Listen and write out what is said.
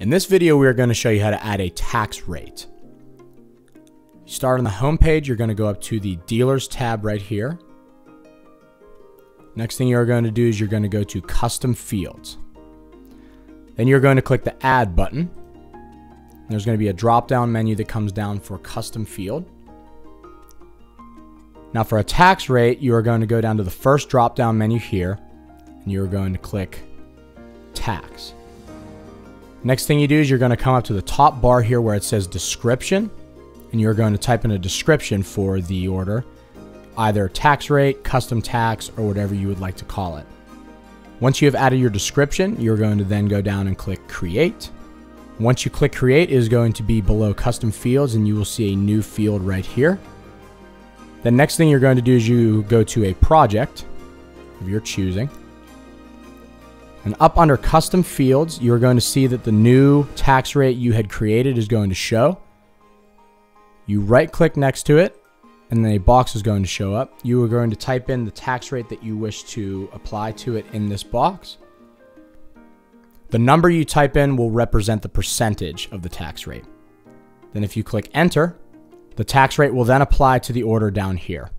In this video, we are going to show you how to add a tax rate. You start on the home page, you're going to go up to the dealers tab right here. Next thing you're going to do is you're going to go to custom fields. Then you're going to click the add button. There's going to be a drop down menu that comes down for custom field. Now for a tax rate, you are going to go down to the first drop down menu here and you're going to click tax. Next thing you do is you're going to come up to the top bar here where it says description and you're going to type in a description for the order, either tax rate, custom tax, or whatever you would like to call it. Once you have added your description, you're going to then go down and click create. Once you click create, it is going to be below custom fields and you will see a new field right here. The next thing you're going to do is you go to a project of your choosing and up under custom fields, you're going to see that the new tax rate you had created is going to show. You right click next to it and then a box is going to show up. You are going to type in the tax rate that you wish to apply to it in this box. The number you type in will represent the percentage of the tax rate. Then if you click enter, the tax rate will then apply to the order down here.